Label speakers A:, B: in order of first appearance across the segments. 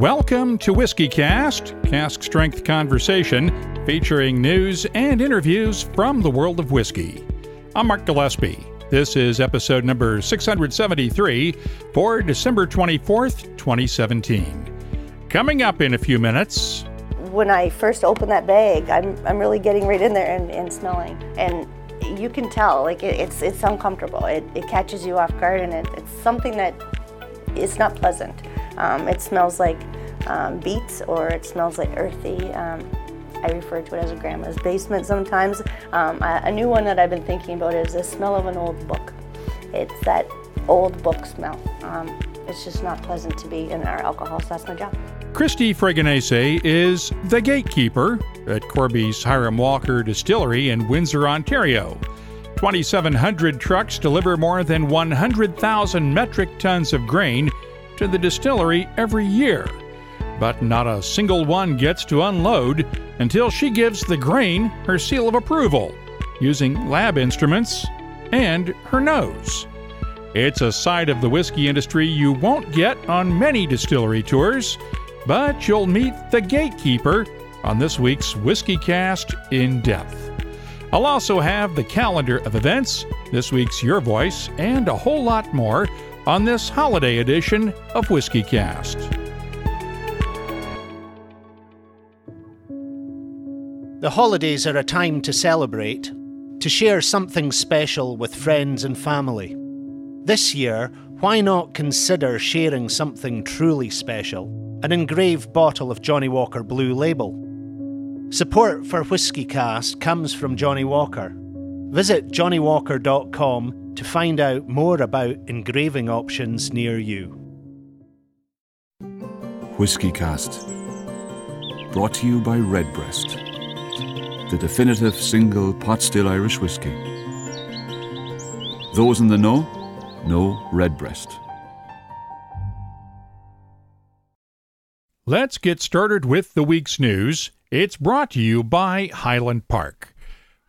A: Welcome to WhiskyCast, cask strength conversation featuring news and interviews from the world of whiskey. I'm Mark Gillespie. This is episode number 673 for December 24th, 2017. Coming up in a few minutes.
B: When I first open that bag, I'm, I'm really getting right in there and, and smelling. And you can tell, like, it, it's, it's uncomfortable. It, it catches you off guard, and it, it's something that is not pleasant. Um, it smells like um, beets or it smells like earthy. Um, I refer to it as a grandma's basement sometimes. Um, a, new one that I've been thinking about is the smell of an old book. It's that old book smell. Um, it's just not pleasant to be in our alcohol, so that's my job.
A: Kristy Fregonese is the gatekeeper at Corby's Hiram Walker Distillery in Windsor, Ontario. 2,700 trucks deliver more than 100,000 metric tons of grain to the distillery every year. But not a single one gets to unload until she gives the grain her seal of approval, using lab instruments and her nose. It's a side of the whiskey industry you won't get on many distillery tours, but you'll meet the gatekeeper on this week's WhiskyCast in depth. I'll also have the calendar of events, this week's Your Voice, and a whole lot more on this holiday edition of WhiskyCast.
C: The holidays are a time to celebrate, to share something special with friends and family. This year, why not consider sharing something truly special? An engraved bottle of Johnnie Walker Blue Label. Support for WhiskyCast comes from Johnnie Walker. Visit johnniewalker.com to find out more about engraving options near you.
D: WhiskyCast. Brought to you by Redbreast, the definitive single pot still Irish whiskey. Those in the know know Redbreast.
A: Let's get started with the week's news. It's brought to you by Highland Park.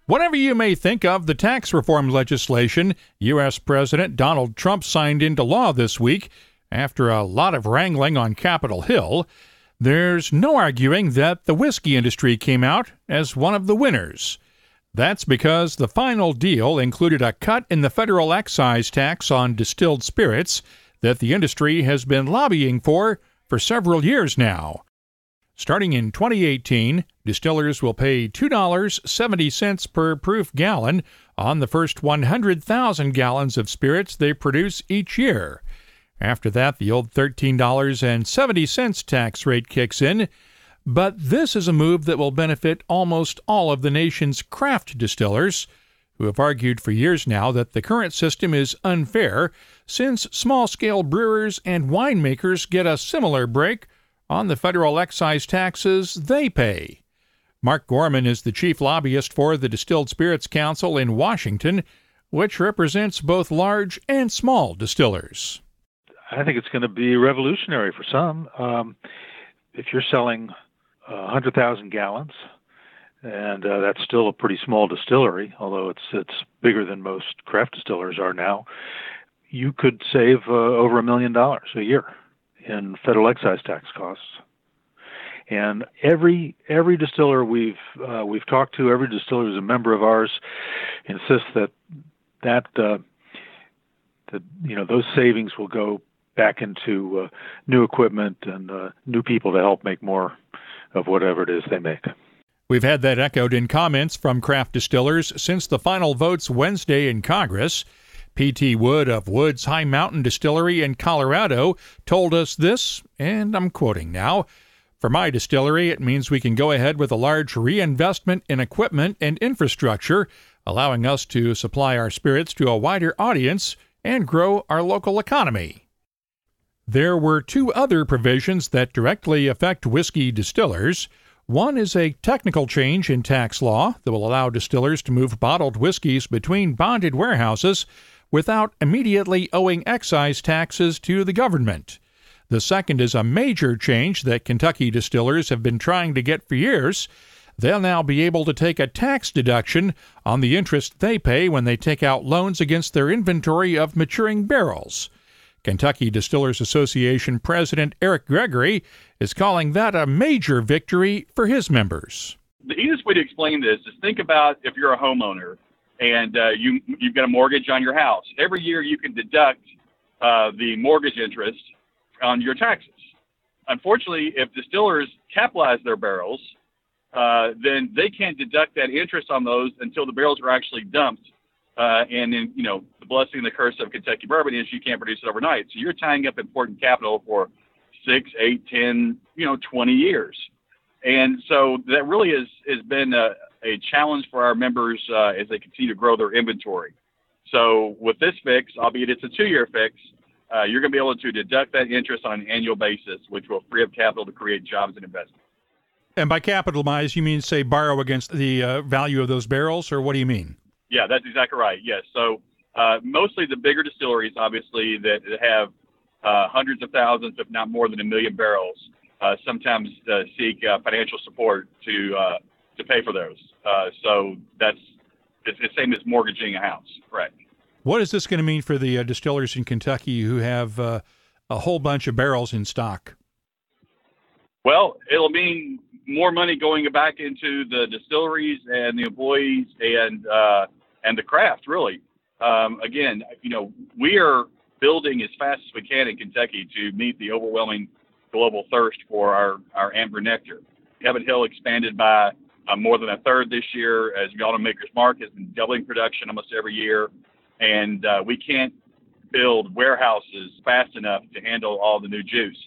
A: Whatever you may think of the tax reform legislation U.S. President Donald Trump signed into law this week after a lot of wrangling on Capitol Hill, there's no arguing that the whiskey industry came out as one of the winners. That's because the final deal included a cut in the federal excise tax on distilled spirits that the industry has been lobbying for for several years now. Starting in 2018, distillers will pay $2.70 per proof gallon on the first 100,000 gallons of spirits they produce each year. After that, the old $13.70 tax rate kicks in. But this is a move that will benefit almost all of the nation's craft distillers, who have argued for years now that the current system is unfair since small scale brewers and winemakers get a similar break on the federal excise taxes they pay. Mark Gorman is the chief lobbyist for the Distilled Spirits Council in Washington, which represents both large and small distillers.
E: I think it's going to be revolutionary for some. Um, if you're selling uh, 100,000 gallons, and uh, that's still a pretty small distillery, although it's it's bigger than most craft distillers are now. You could save uh, over a million dollars a year in federal excise tax costs. And every every distiller we've uh, we've talked to, every distiller who's a member of ours, insists that that uh, that you know those savings will go back into uh, new equipment and uh, new people to help make more of whatever it is they make.
A: We've had that echoed in comments from craft distillers since the final votes Wednesday in Congress. P.T. Wood of Wood's High Mountain Distillery in Colorado told us this, and I'm quoting now. For my distillery, it means we can go ahead with a large reinvestment in equipment and infrastructure, allowing us to supply our spirits to a wider audience and grow our local economy. There were two other provisions that directly affect whiskey distillers. One is a technical change in tax law that will allow distillers to move bottled whiskeys between bonded warehouses without immediately owing excise taxes to the government. The second is a major change that Kentucky distillers have been trying to get for years. They'll now be able to take a tax deduction on the interest they pay when they take out loans against their inventory of maturing barrels. Kentucky Distillers Association President Eric Gregory is calling that a major victory for his members.
F: The easiest way to explain this is think about if you're a homeowner and uh, you you've got a mortgage on your house. Every year you can deduct uh, the mortgage interest on your taxes. Unfortunately, if distillers capitalize their barrels, uh, then they can't deduct that interest on those until the barrels are actually dumped. Uh, and then, you know, the blessing and the curse of Kentucky bourbon is you can't produce it overnight. So you're tying up important capital for six, eight, ten, you know, 20 years. And so that really has, has been a, a challenge for our members uh, as they continue to grow their inventory. So with this fix, albeit it's a two-year fix, uh, you're going to be able to deduct that interest on an annual basis, which will free up capital to create jobs and investment.
A: And by capitalize, you mean say borrow against the uh, value of those barrels, or what do you mean?
F: Yeah, that's exactly right. Yes. So uh, mostly the bigger distilleries, obviously, that have uh, hundreds of thousands, if not more than a million barrels, uh, sometimes uh, seek uh, financial support to to pay for those. so that's it's the same as mortgaging a house, correct?
A: What is this going to mean for the distillers in Kentucky who have a whole bunch of barrels in stock?
F: Well, it'll mean more money going back into the distilleries and the employees and uh, and the craft. Really, um, again, you know, we are building as fast as we can in Kentucky to meet the overwhelming global thirst for our our amber nectar. Heaven Hill expanded by uh, more than a third this year, as we all know, Maker's Mark has been doubling production almost every year, and uh, we can't build warehouses fast enough to handle all the new juice.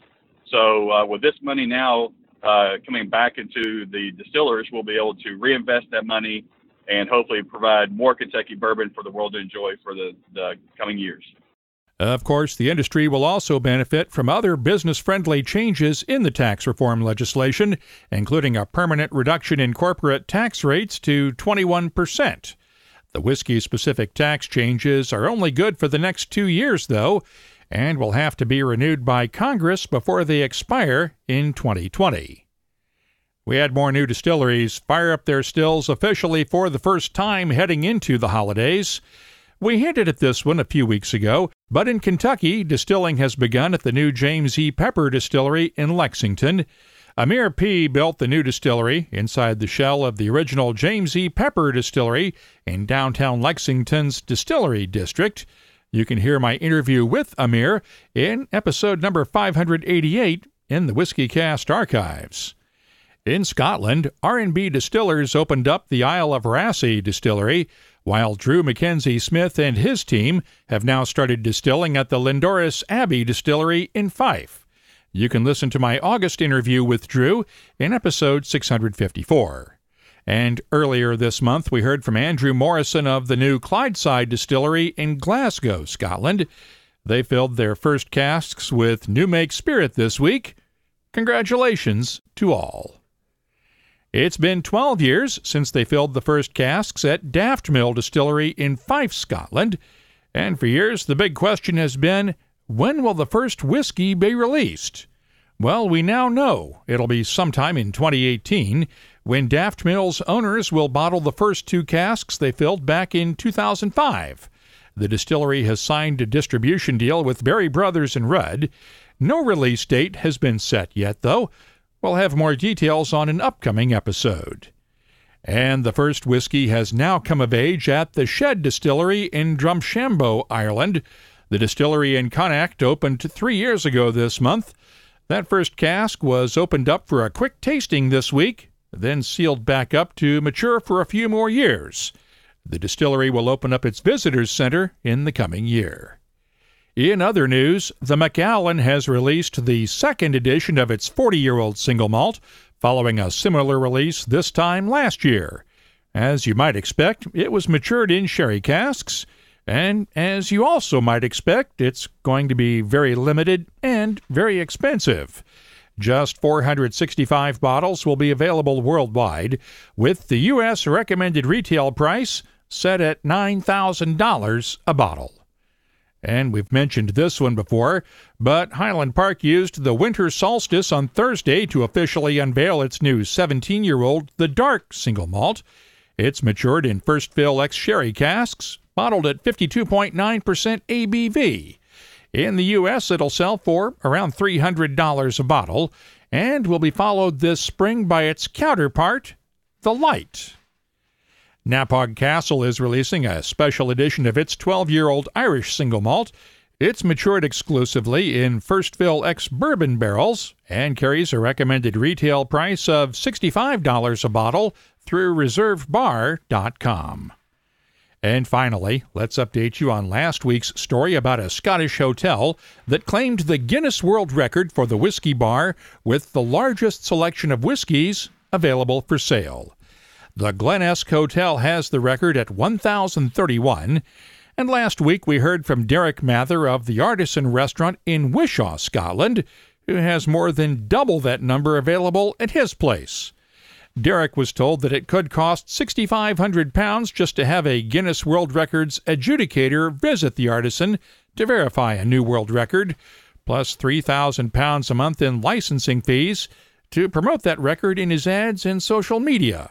F: So uh, with this money now uh, coming back into the distillers, we'll be able to reinvest that money and hopefully provide more Kentucky bourbon for the world to enjoy for the, the coming years.
A: Of course, the industry will also benefit from other business friendly changes in the tax reform legislation, including a permanent reduction in corporate tax rates to 21%. The whiskey specific tax changes are only good for the next two years, though, and will have to be renewed by Congress before they expire in 2020. We had more new distilleries fire up their stills officially for the first time heading into the holidays. We hinted at this one a few weeks ago, but in Kentucky, distilling has begun at the new James E. Pepper Distillery in Lexington. Amir Peay built the new distillery inside the shell of the original James E. Pepper Distillery in downtown Lexington's Distillery District. You can hear my interview with Amir in episode number 588 in the WhiskyCast archives. In Scotland, R&B Distillers opened up the Isle of Raasay distillery, while Drew Mackenzie Smith and his team have now started distilling at the Lindores Abbey distillery in Fife. You can listen to my August interview with Drew in episode 654. And earlier this month, we heard from Andrew Morrison of the new Clydeside Distillery in Glasgow, Scotland. They filled their first casks with new make spirit this week. Congratulations to all. It's been 12 years since they filled the first casks at Daftmill Distillery in Fife, Scotland. And for years, the big question has been when will the first whiskey be released? Well, we now know it'll be sometime in 2018 when Daftmill's owners will bottle the first two casks they filled back in 2005. The distillery has signed a distribution deal with Berry Brothers and Rudd. No release date has been set yet, though. We'll have more details on an upcoming episode. And the first whiskey has now come of age at the Shed Distillery in Drumshanbo, Ireland. The distillery in Connacht opened three years ago this month. That first cask was opened up for a quick tasting this week then sealed back up to mature for a few more years. The distillery will open up its visitors center in the coming year. In other news, the Macallan has released the second edition of its 40 year old single malt, following a similar release this time last year. As you might expect, it was matured in sherry casks, and as you also might expect, it's going to be very limited and very expensive. Just 465 bottles will be available worldwide, with the U.S. recommended retail price set at $9,000 a bottle. And we've mentioned this one before, but Highland Park used the winter solstice on Thursday to officially unveil its new 17 year old The Dark single malt. It's matured in first fill ex sherry casks, bottled at 52.9% ABV. In the U.S., it'll sell for around $300 a bottle and will be followed this spring by its counterpart, the Light. Knappogue Castle is releasing a special edition of its 12 year old Irish single malt. It's matured exclusively in first fill ex bourbon barrels and carries a recommended retail price of $65 a bottle through reservebar.com. And finally, let's update you on last week's story about a Scottish hotel that claimed the Guinness World Record for the whiskey bar with the largest selection of whiskeys available for sale. The Glen Esk Hotel has the record at 1,031. And last week we heard from Derek Mather of the Artisan Restaurant in Wishaw, Scotland, who has more than double that number available at his place. Derek was told that it could cost £6,500 just to have a Guinness World Records adjudicator visit the artisan to verify a new world record, plus £3,000 a month in licensing fees to promote that record in his ads and social media.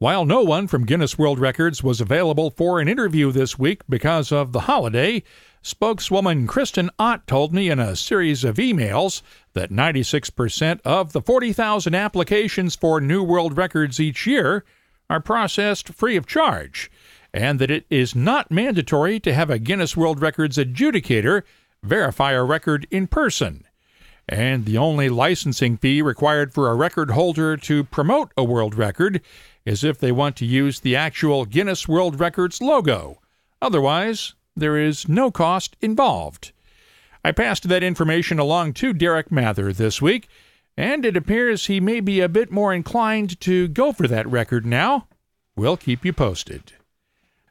A: While no one from Guinness World Records was available for an interview this week because of the holiday, spokeswoman Kristen Ott told me in a series of emails that 96% of the 40,000 applications for new world records each year are processed free of charge, and that it is not mandatory to have a Guinness World Records adjudicator verify a record in person. And the only licensing fee required for a record holder to promote a world record as if they want to use the actual Guinness World Records logo. Otherwise, there is no cost involved. I passed that information along to Derek Mather this week, and it appears he may be a bit more inclined to go for that record now. We'll keep you posted.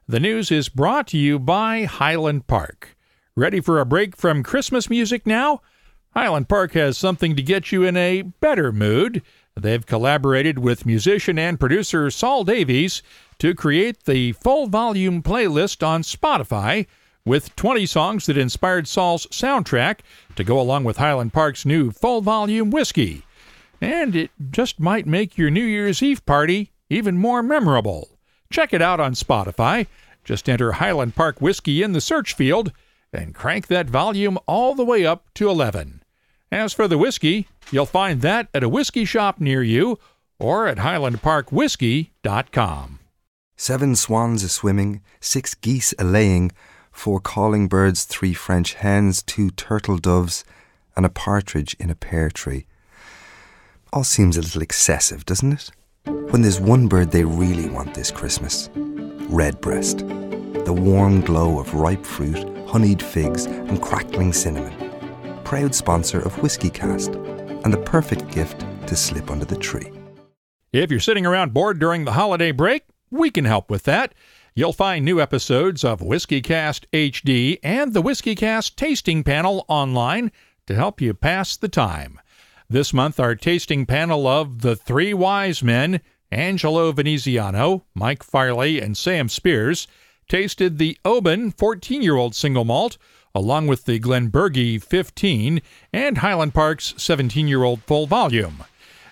A: The news is brought to you by Highland Park. Ready for a break from Christmas music now? Highland Park has something to get you in a better mood. They've collaborated with musician and producer Saul Davies to create the full volume playlist on Spotify with 20 songs that inspired Saul's soundtrack to go along with Highland Park's new full volume whiskey. And it just might make your New Year's Eve party even more memorable. Check it out on Spotify. Just enter Highland Park Whiskey in the search field and crank that volume all the way up to 11. As for the whiskey, you'll find that at a whiskey shop near you or at highlandparkwhiskey.com.
G: Seven swans a swimming, six geese a laying, four calling birds, three French hens, two turtle doves, and a partridge in a pear tree. All seems a little excessive, doesn't it? When there's one bird they really want this Christmas redbreast. The warm glow of ripe fruit, honeyed figs, and crackling cinnamon proud sponsor of WhiskyCast and the perfect gift to slip under the tree.
A: If you're sitting around bored during the holiday break, we can help with that. You'll find new episodes of WhiskyCast HD and the WhiskyCast Tasting Panel online to help you pass the time. This month, our tasting panel of The Three Wise Men, Angelo Veneziano, Mike Farley, and Sam Spears, tasted the Oban 14 year old single malt along with the Glenburgie 15 and Highland Park's 17 year old full volume.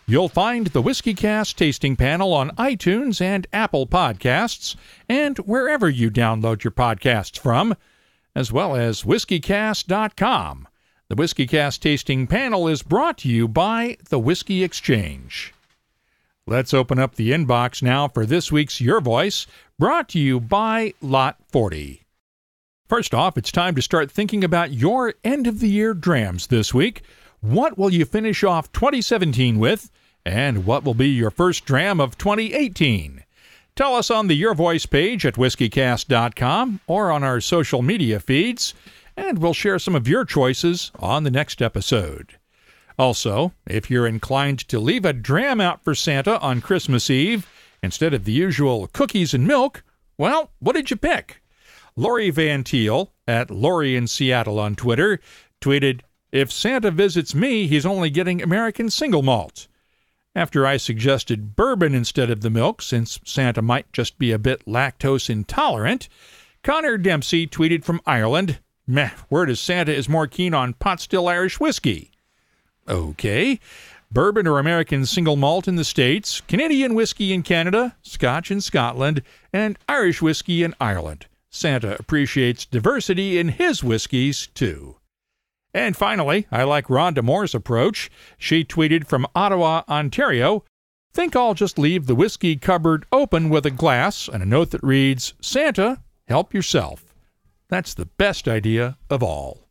A: You'll find the WhiskyCast tasting panel on iTunes and Apple Podcasts, and wherever you download your podcasts from, as well as whiskycast.com. The WhiskyCast tasting panel is brought to you by the Whiskey Exchange. Let's open up the inbox now for this week's Your Voice, brought to you by Lot 40. First off, it's time to start thinking about your end of the year drams this week. What will you finish off 2017 with? And what will be your first dram of 2018? Tell us on the Your Voice page at whiskycast.com or on our social media feeds, and we'll share some of your choices on the next episode. Also, if you're inclined to leave a dram out for Santa on Christmas Eve instead of the usual cookies and milk, well, what did you pick? Lori Van Teal, at Lori in Seattle on Twitter, tweeted, If Santa visits me, he's only getting American single malt. After I suggested bourbon instead of the milk, since Santa might just be a bit lactose intolerant, Connor Dempsey tweeted from Ireland, Meh, word is Santa is more keen on pot still Irish whiskey. Okay. Bourbon or American single malt in the States, Canadian whiskey in Canada, Scotch in Scotland, and Irish whiskey in Ireland. Santa appreciates diversity in his whiskeys, too. And finally, I like Rhonda Moore's approach. She tweeted from Ottawa, Ontario Think I'll just leave the whiskey cupboard open with a glass and a note that reads, Santa, help yourself. That's the best idea of all.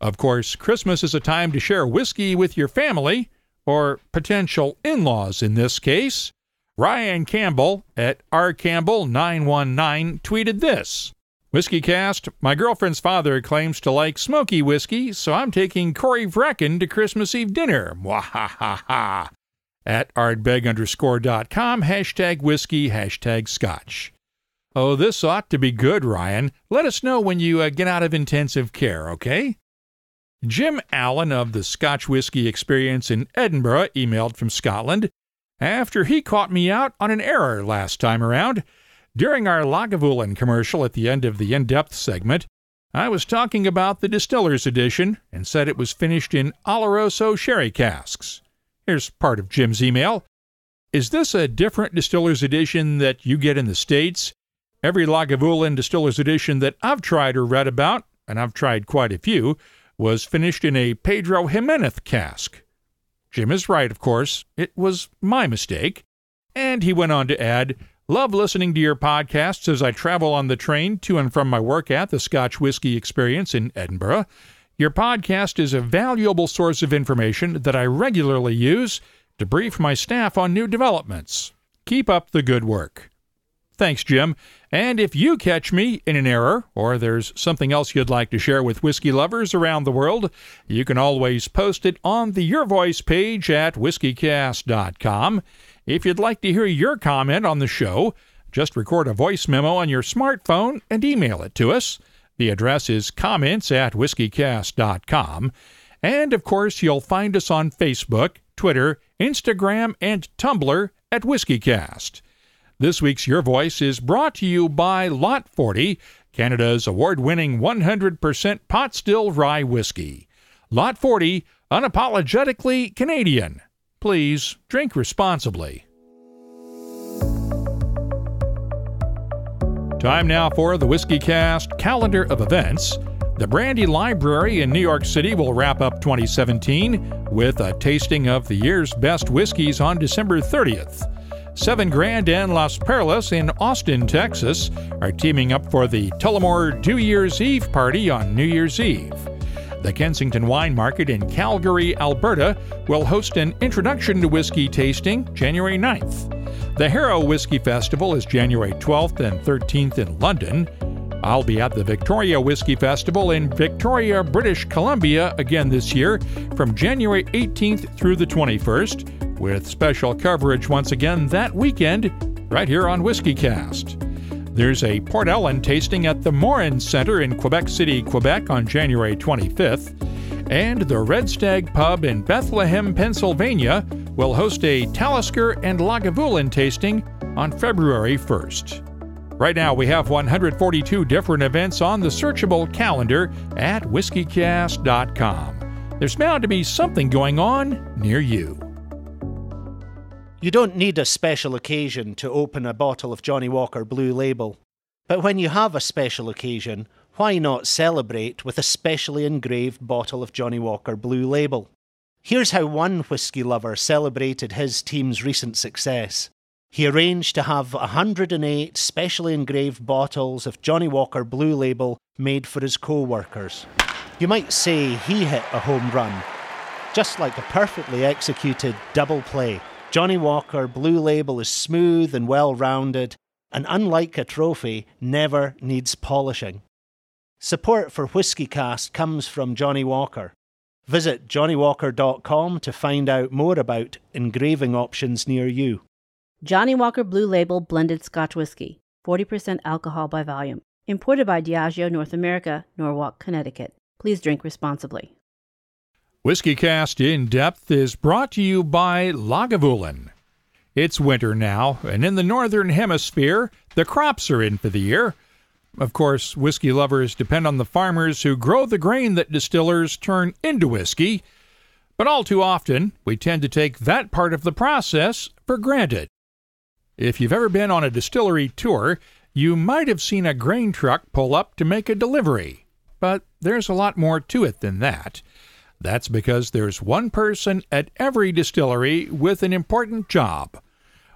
A: Of course, Christmas is a time to share whiskey with your family, or potential in laws in this case. Ryan Campbell at rcampbell919 tweeted this WhiskyCast, my girlfriend's father claims to like smoky whiskey, so I'm taking Corryvreckan to Christmas Eve dinner. Mwahaha. At ardbeg underscore dot com, hashtag whiskey, hashtag scotch. Oh, this ought to be good, Ryan. Let us know when you uh, get out of intensive care, okay? Jim Allen of the Scotch Whisky Experience in Edinburgh emailed from Scotland after he caught me out on an error last time around. During our Lagavulin commercial at the end of the in depth segment, I was talking about the Distiller's Edition and said it was finished in Oloroso sherry casks. Here's part of Jim's email. Is this a different Distiller's Edition that you get in the States? Every Lagavulin Distiller's Edition that I've tried or read about, and I've tried quite a few, was finished in a Pedro Ximénez cask. Jim is right, of course. It was my mistake. And he went on to add, Love listening to your podcasts as I travel on the train to and from my work at the Scotch Whisky Experience in Edinburgh. Your podcast is a valuable source of information that I regularly use to brief my staff on new developments. Keep up the good work. Thanks, Jim. And if you catch me in an error, or there's something else you'd like to share with whiskey lovers around the world, you can always post it on the Your Voice page at whiskycast.com. If you'd like to hear your comment on the show, just record a voice memo on your smartphone and email it to us. The address is comments at whiskycast.com. And of course, you'll find us on Facebook, Twitter, Instagram, and Tumblr at WhiskyCast. This week's Your Voice is brought to you by Lot 40, Canada's award winning 100% pot still rye whiskey. Lot 40, unapologetically Canadian. Please drink responsibly. Time now for the WhiskyCast calendar of events. The Brandy Library in New York City will wrap up 2017 with a tasting of the year's best whiskeys on December 30th. Seven Grand and Las Perlas in Austin, Texas are teaming up for the Tullamore New Year's Eve party on New Year's Eve. The Kensington Wine Market in Calgary, Alberta will host an introduction to whiskey tasting January 9th. The Harrow Whiskey Festival is January 12th and 13th in London. I'll be at the Victoria Whiskey Festival in Victoria, British Columbia again this year from January 18th through the 21st with special coverage once again that weekend right here on WhiskyCast. There's a Port Ellen tasting at the Morrin Center in Quebec City, Quebec on January 25th, and the Red Stag Pub in Bethlehem, Pennsylvania will host a Talisker and Lagavulin tasting on February 1st. Right now, we have 142 different events on the searchable calendar at whiskycast.com. There's bound to be something going on near you.
C: You don't need a special occasion to open a bottle of Johnnie Walker Blue Label. But when you have a special occasion, why not celebrate with a specially engraved bottle of Johnnie Walker Blue Label? Here's how one whisky lover celebrated his team's recent success. He arranged to have 108 specially engraved bottles of Johnnie Walker Blue Label made for his co workers. You might say he hit a home run, just like a perfectly executed double play. Johnnie Walker Blue Label is smooth and well rounded, and unlike a trophy, never needs polishing. Support for WhiskyCast comes from Johnnie Walker. Visit johnniewalker.com to find out more about engraving options near you.
H: Johnnie Walker Blue Label Blended Scotch Whiskey, 40% alcohol by volume. Imported by Diageo North America, Norwalk, Connecticut. Please drink responsibly.
A: WhiskyCast In Depth is brought to you by Lagavulin. It's winter now, and in the Northern Hemisphere, the crops are in for the year. Of course, whiskey lovers depend on the farmers who grow the grain that distillers turn into whiskey, but all too often, we tend to take that part of the process for granted. If you've ever been on a distillery tour, You might have seen a grain truck pull up to make a delivery, but there's a lot more to it than that. That's because there's one person at every distillery with an important job,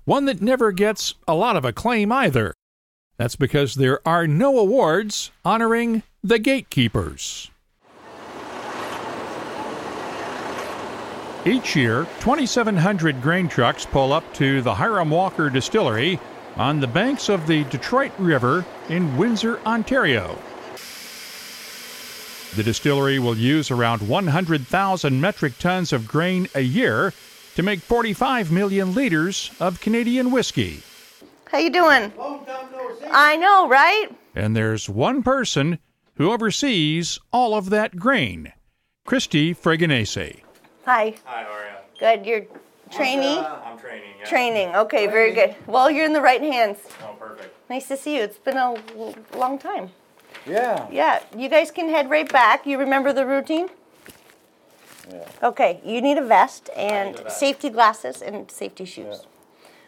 A: one that never gets a lot of acclaim either. That's because there are no awards honoring the gatekeepers. Each year, 2,700 grain trucks pull up to the Hiram Walker Distillery on the banks of the Detroit River in Windsor, Ontario. The distillery will use around 100,000 metric tons of grain a year to make 45 million liters of Canadian whiskey.
B: How you doing? I know, right?
A: And there's one person who oversees all of that grain, Kristy Fregonese.
B: Hi.
I: Hi, how are you?
B: Good. You're trainee?
I: Uh, I'm training. Yeah.
B: Training. Okay, very good. Well, you're in the right hands.
I: Oh, perfect.
B: Nice to see you. It's been a long time.
I: Yeah.
B: Yeah, you guys can head right back. You remember the routine?
I: Yeah.
B: Okay, you need a vest and
I: a vest.
B: safety glasses and safety shoes.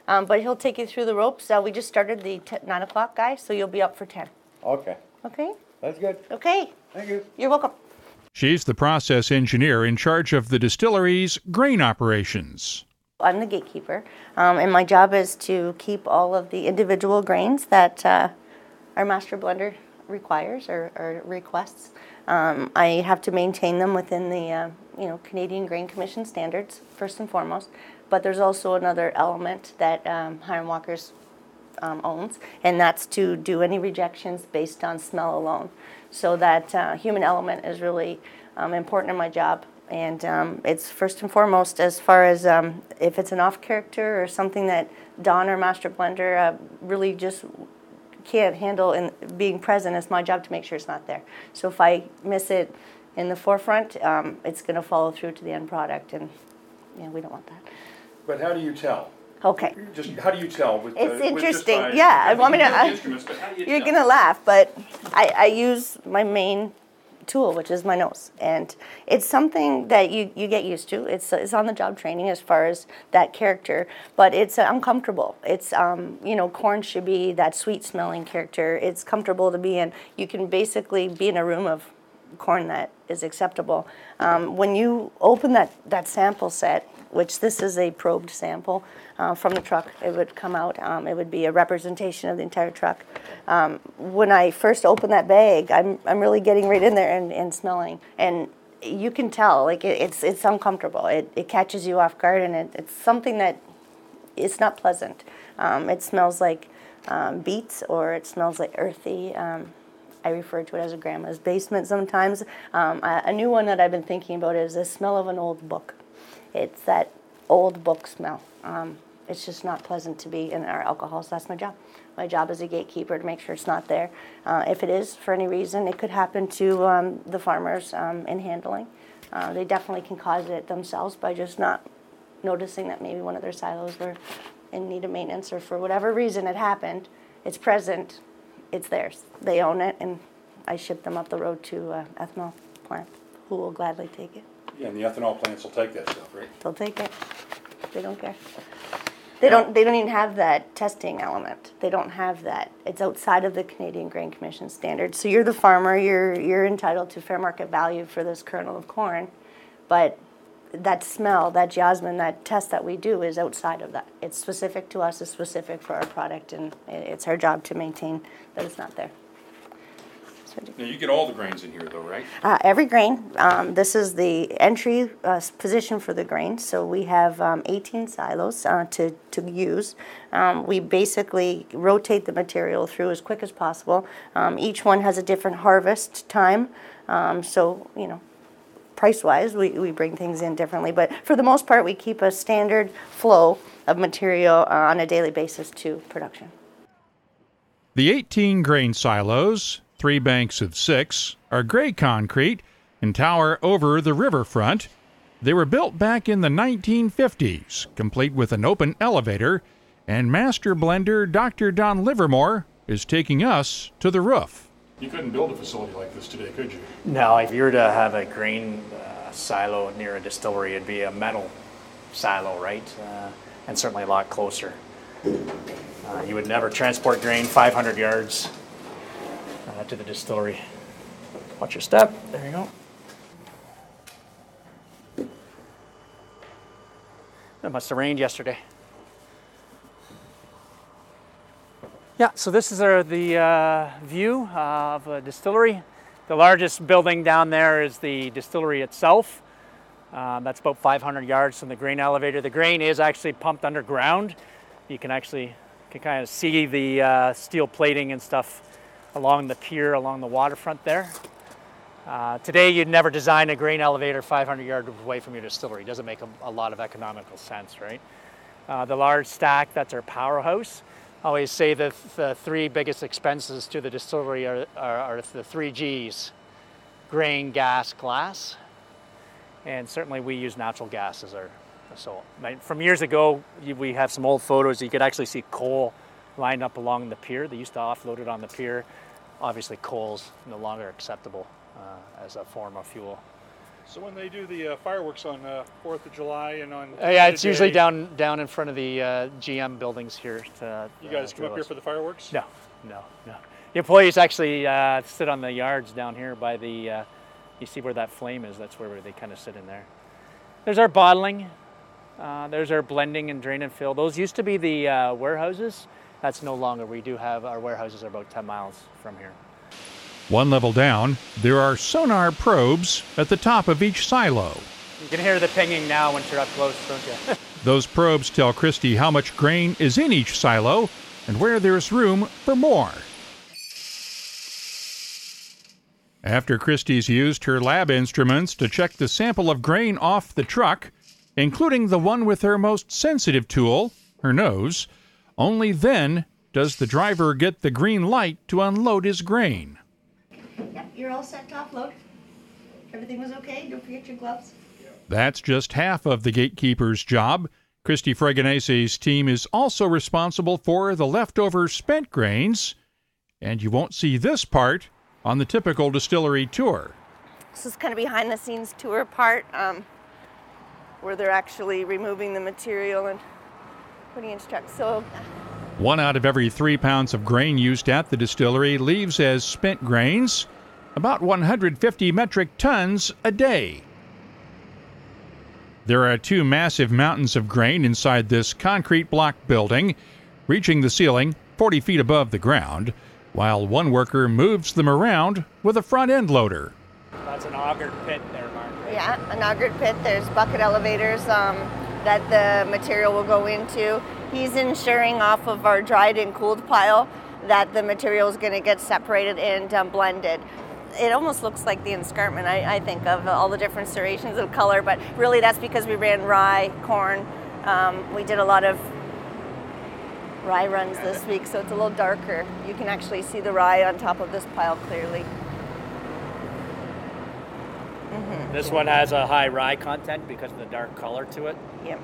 B: Um, but he'll take you through the ropes. Uh, we just started the t- 9 o'clock guy, so you'll be up for 10.
I: Okay.
B: Okay?
I: That's good.
B: Okay.
I: Thank you.
B: You're welcome.
A: She's the process engineer in charge of the distillery's grain operations.
B: I'm the gatekeeper, um, and my job is to keep all of the individual grains that uh, our master blender requires or, or requests. Um, I have to maintain them within the uh, you know Canadian Grain Commission standards first and foremost. But there's also another element that um, Hiram Walker's um, owns, and that's to do any rejections based on smell alone. So that uh, human element is really um, important in my job, and um, it's first and foremost as far as um, if it's an off character or something that Don or Master Blender uh, really just can't handle in being present. It's my job to make sure it's not there. So if I miss it in the forefront, um, it's going to follow through to the end product, and yeah, we don't want that.
J: But how do you tell?
B: Okay.
J: Just how do you tell? With,
B: It's
J: with just
B: interesting.
J: by-
B: Yeah, I
J: because
B: want me to-
J: know
B: I-
J: how you
B: You're gonna laugh, but I, I use my main tool, which is my nose, and it's something that you, you get used to. It's it's on the job training as far as that character, but it's uh, uncomfortable. It's um you know corn should be that sweet smelling character. It's comfortable to be in. You can basically be in a room of corn that is acceptable. Um, when you open that that sample set, which this is a probed sample uh, from the truck. It would come out. Um, it would be a representation of the entire truck. Um, when I first opened that bag, I'm, I'm really getting right in there and, and smelling. And you can tell, like it, it's it's uncomfortable. It, it catches you off guard, and it, it's something that it's not pleasant. Um, it smells like um, beets, or it smells like earthy. Um, I refer to it as a grandma's basement sometimes. Um, a, a new one that I've been thinking about is the smell of an old book. It's that old book smell. Um, it's just not pleasant to be in our alcohol, so that's my job. My job as a gatekeeper to make sure it's not there. Uh, if it is, for any reason, it could happen to um, the farmers um, in handling. Uh, they definitely can cause it themselves by just not noticing that maybe one of their silos were in need of maintenance or for whatever reason it happened. It's present, it's theirs. They own it, and I ship them up the road to uh, ethanol plant, who will gladly take it.
J: And the ethanol plants will take that stuff, right?
B: They'll take it. They don't care. They don't. They don't even have that testing element. They don't have that. It's outside of the Canadian Grain Commission standards. So you're the farmer. You're you're entitled to fair market value for this kernel of corn, but that smell, that jasmine, that test that we do is outside of that. It's specific to us. It's specific for our product, and it's our job to maintain that it's not there. So
J: Now you get all the grains in here, though, right?
B: uh, every grain. Um, this is the entry uh, position for the grain. So we have um, 18 silos uh, to, to use. Um, we basically rotate the material through as quick as possible. Um, each one has a different harvest time. Um, so, you know, price wise, we, we bring things in differently. But for the most part, we keep a standard flow of material uh, on a daily basis to production.
A: The 18 grain silos, three banks of six, are gray concrete and tower over the riverfront. They were built back in the 1950s, complete with an open elevator, and master blender Dr. Don Livermore is taking us to the roof.
J: You couldn't build a facility like this today, could you?
I: No, if you were to have a grain uh, silo near a distillery, it'd be a metal silo, right? Uh, and certainly a lot closer. Uh, you would never transport grain 500 yards to the distillery. Watch your step. There you go. It must have rained yesterday. Yeah, so this is the uh, view of a distillery. The largest building down there is the distillery itself. Uh, that's about 500 yards from the grain elevator. The grain is actually pumped underground. You can actually can kind of see the uh, steel plating and stuff along the pier, along the waterfront there. Uh, today, you'd never design a grain elevator 500 yards away from your distillery. It doesn't make a, a lot of economical sense, right? Uh, the large stack, that's our powerhouse. I always say that the three biggest expenses to the distillery are, are, are the three G's grain, gas, glass. And certainly we use natural gas as our, so from years ago, we have some old photos. You could actually see coal lined up along the pier. They used to offload it on the pier. Obviously, coal's no longer acceptable uh, as a form of fuel.
J: So when they do the uh, fireworks on uh, Fourth of July and on
I: uh, yeah, it's usually down down in front of the uh, GM buildings here. To,
J: you guys come up here for the fireworks?
I: No, no, no. The employees actually uh, sit on the yards down here by the. you see where that flame is? That's where they kind of sit in there. There's our bottling. there's our blending and drain and fill. Those used to be the warehouses. That's no longer. We do have our warehouses are about 10 miles from here.
A: One level down, there are sonar probes at the top of each silo.
I: You can hear the pinging now once you're up close, don't you?
A: Those probes tell Kristy how much grain is in each silo and where there's room for more. After Kristy's used her lab instruments to check the sample of grain off the truck, including the one with her most sensitive tool, her nose, only then does the driver get the green light to unload his grain.
B: Yep, you're all set to offload. Everything was okay. Don't forget your gloves.
A: That's just half of the gatekeeper's job. Kristy Fregonese's team is also responsible for the leftover spent grains, and you won't see this part on the typical distillery tour.
B: This is kind of behind the scenes tour part um, where they're actually removing the material and putting in trucks. So
A: one out of every three pounds of grain used at the distillery leaves as spent grains, about 150 metric tons a day. There are two massive mountains of grain inside this concrete block building, reaching the ceiling 40 feet above the ground, while one worker moves them around with a front end loader.
I: That's an auger pit there, Mark.
B: Yeah, an auger pit. There's bucket elevators um, that the material will go into. He's ensuring off of our dried and cooled pile that the material is going to get separated and um, blended. It almost looks like the escarpment, I, I, think, of all the different serrations of color, but really that's because we ran rye, corn. Um, we did a lot of rye runs this week, so it's a little darker. You can actually see the rye on top of this pile clearly.
I: Mm-hmm. This one has a high rye content because of the dark color to it.
B: Yep.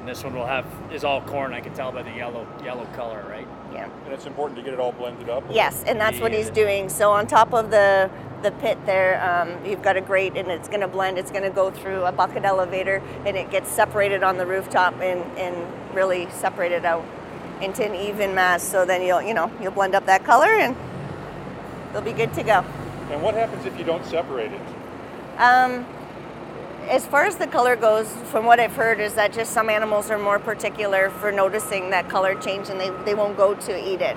I: And this one will have is all corn. I can tell by the yellow yellow color, right?
B: Yeah.
J: And it's important to get it all blended up.
B: Yes, and that's what he's doing. So on top of the the pit there, um, you've got a grate, and it's going to blend. It's going to go through a bucket elevator, and it gets separated on the rooftop and and really separated out into an even mass. So then you'll you know you'll blend up that color, and they'll be good to go.
J: And what happens if you don't separate it?
B: Um, as far as the color goes, from what I've heard, is that just some animals are more particular for noticing that color change and they, they won't go to eat it.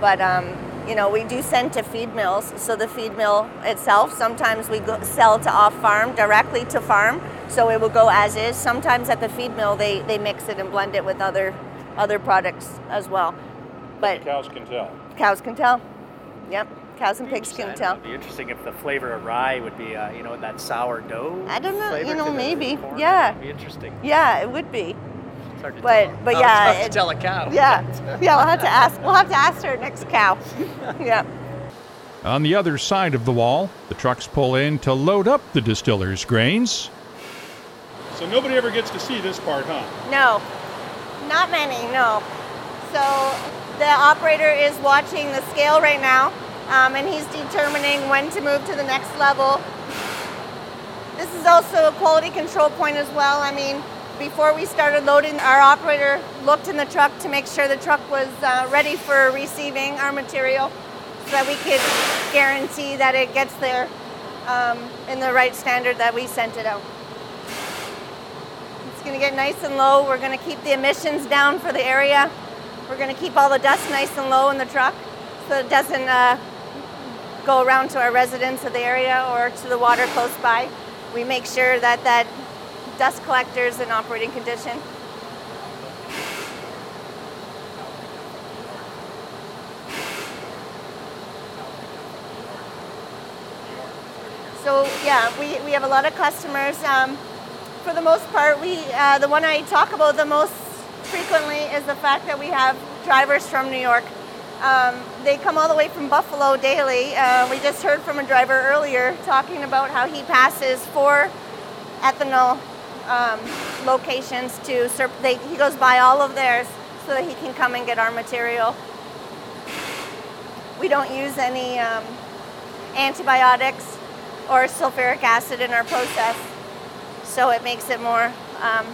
B: But, um, you know, we do send to feed mills. So the feed mill itself, sometimes we go, sell to off farm, directly to farm. So it will go as is. Sometimes at the feed mill, they, they mix it and blend it with other other products as well. But
J: cows can tell.
B: Cows can tell. Yep cows and pigs can tell.
I: It'd be interesting if the flavor of rye would be, uh, you know, that sourdough.
B: I don't know. You know, maybe.
I: Corn.
B: Yeah.
I: It'd be interesting.
B: Yeah, it would be.
I: It's hard to
B: but
I: tell.
B: but
I: oh,
B: yeah,
I: it's tough
B: it,
I: to tell a cow.
B: Yeah, yeah. We'll have to ask. We'll have to ask our next cow. yeah.
A: On the other side of the wall, the trucks pull in to load up the distiller's grains.
J: So nobody ever gets to see this part, huh?
B: No, not many. No. So the operator is watching the scale right now um, and he's determining when to move to the next level. This is also a quality control point as well. I mean, before we started loading, our operator looked in the truck to make sure the truck was uh, ready for receiving our material so that we could guarantee that it gets there um, in the right standard that we sent it out. It's going to get nice and low. We're going to keep the emissions down for the area. We're going to keep all the dust nice and low in the truck so it doesn't uh, go around to our residents of the area or to the water close by. We make sure that that dust collector is in operating condition. So yeah, we, we have a lot of customers. Um, for the most part, we uh, the one I talk about the most frequently is the fact that we have drivers from New York. Um, they come all the way from Buffalo daily. Uh, we just heard from a driver earlier talking about how he passes four ethanol um, locations to they, he goes by all of theirs so that he can come and get our material. We don't use any um, antibiotics or sulfuric acid in our process. So it makes it more um,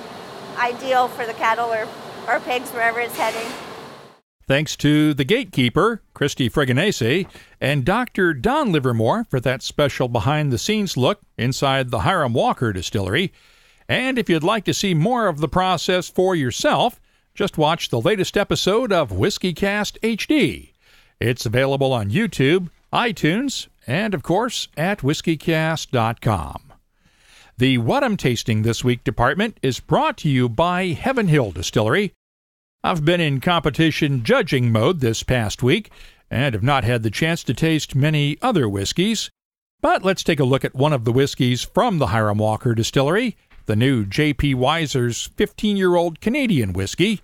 B: ideal for the cattle or, or pigs wherever it's heading.
A: Thanks to the gatekeeper, Kristy Fregonese, and Dr. Don Livermore for that special behind the scenes look inside the Hiram Walker distillery. And if you'd like to see more of the process for yourself, just watch the latest episode of WhiskyCast HD. It's available on YouTube, iTunes, and of course at whiskycast.com. The What I'm Tasting This Week department is brought to you by Heaven Hill Distillery. I've been in competition judging mode this past week and have not had the chance to taste many other whiskeys. But let's take a look at one of the whiskeys from the Hiram Walker Distillery, the new J.P. Wiser's 15 year old Canadian whiskey.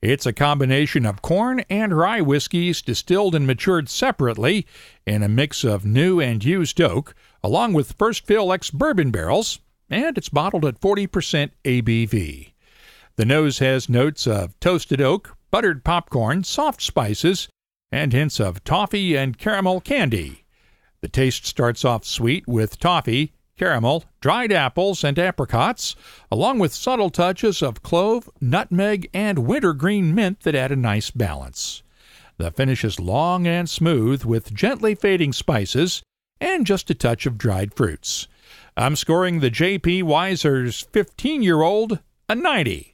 A: It's a combination of corn and rye whiskeys distilled and matured separately in a mix of new and used oak, along with first fill ex bourbon barrels, and it's bottled at 40% ABV. The nose has notes of toasted oak, buttered popcorn, soft spices, and hints of toffee and caramel candy. The taste starts off sweet with toffee, caramel, dried apples, and apricots, along with subtle touches of clove, nutmeg, and wintergreen mint that add a nice balance. The finish is long and smooth with gently fading spices and just a touch of dried fruits. I'm scoring the J.P. Wiser's 15 year old a 90.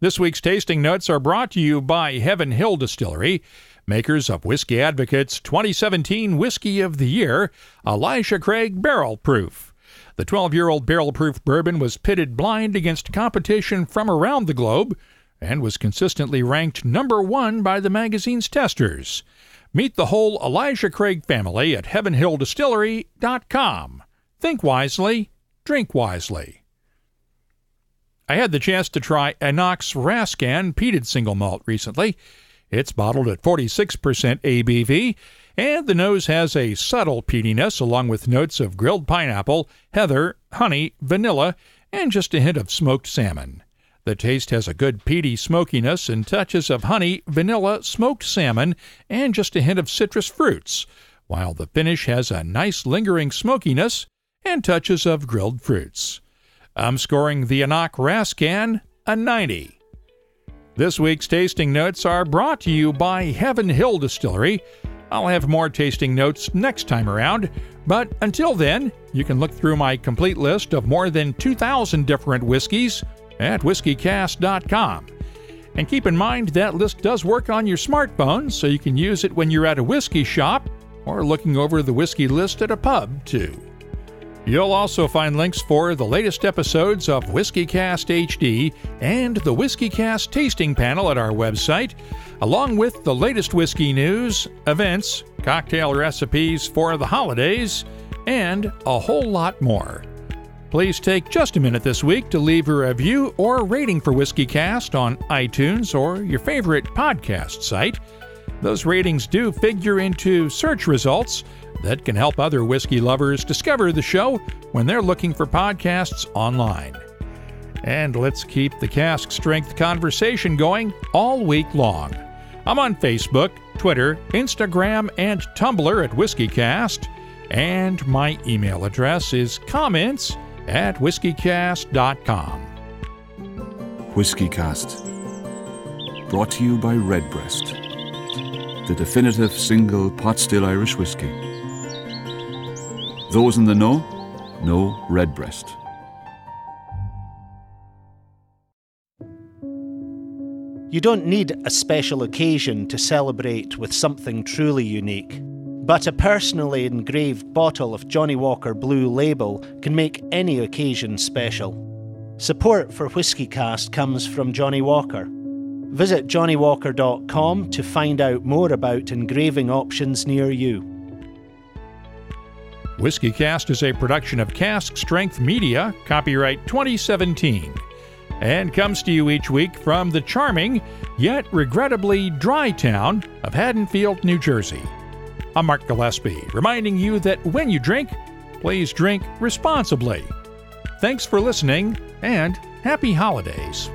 A: This week's tasting notes are brought to you by Heaven Hill Distillery, makers of Whisky Advocate's 2017 Whiskey of the Year, Elijah Craig Barrel Proof. The 12 year old barrel proof bourbon was pitted blind against competition from around the globe and was consistently ranked number one by the magazine's testers. Meet the whole Elijah Craig family at heavenhilldistillery.com. Think wisely, drink wisely. I had the chance to try anCnoc's Rascan peated single malt recently. It's bottled at 46% ABV and the nose has a subtle peatiness along with notes of grilled pineapple, heather, honey, vanilla, and just a hint of smoked salmon. The taste has a good peaty smokiness and touches of honey, vanilla, smoked salmon, and just a hint of citrus fruits, while the finish has a nice lingering smokiness and touches of grilled fruits. I'm scoring the anCnoc Rascan a 90. This week's tasting notes are brought to you by Heaven Hill Distillery. I'll have more tasting notes next time around, but until then, you can look through my complete list of more than 2,000 different whiskeys at whiskycast.com. And keep in mind that list does work on your smartphone, so you can use it when you're at a whiskey shop or looking over the whiskey list at a pub, too. You'll also find links for the latest episodes of WhiskyCast HD and the WhiskyCast tasting panel at our website, along with the latest whiskey news, events, cocktail recipes for the holidays, and a whole lot more. Please take just a minute this week to leave a review or rating for WhiskyCast on iTunes or your favorite podcast site. Those ratings do figure into search results that can help other whiskey lovers discover the show when they're looking for podcasts online. And let's keep the cask strength conversation going all week long. I'm on Facebook, Twitter, Instagram, and Tumblr at WhiskyCast. and my email address is comments at whiskycast.com.
D: WhiskyCast. Brought to you by Redbreast, the definitive single pot still Irish whiskey. Those in the know, know Redbreast.
C: You don't need a special occasion to celebrate with something truly unique. But a personally engraved bottle of Johnnie Walker Blue Label can make any occasion special. Support for WhiskyCast comes from Johnnie Walker. Visit johnniewalker.com to find out more about engraving options near you.
A: WhiskyCast is a production of Cask Strength Media, copyright 2017, and comes to you each week from the charming, yet regrettably dry town of Haddonfield, New Jersey. I'm Mark Gillespie, reminding you that when you drink, please drink responsibly. Thanks for listening, and happy holidays.